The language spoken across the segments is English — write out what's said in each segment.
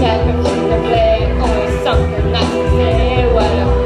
Tell him to play, always something nice to say. Well,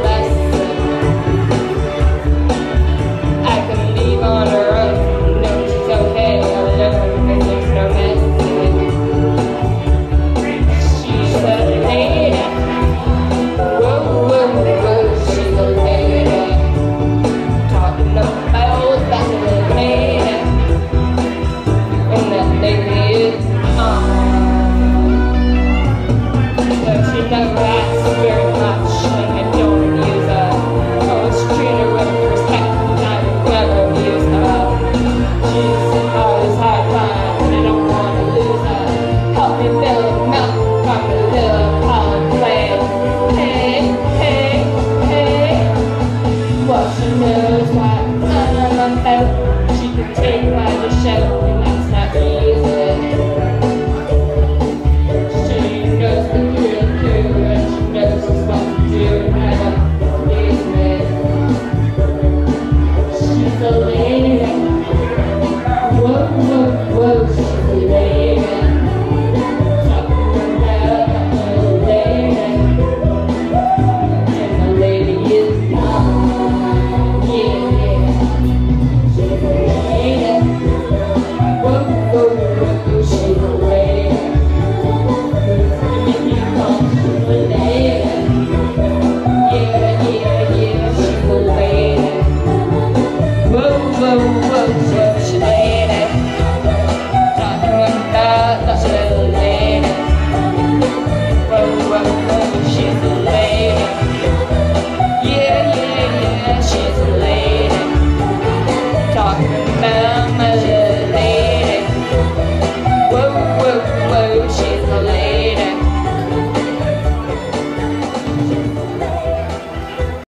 Lord.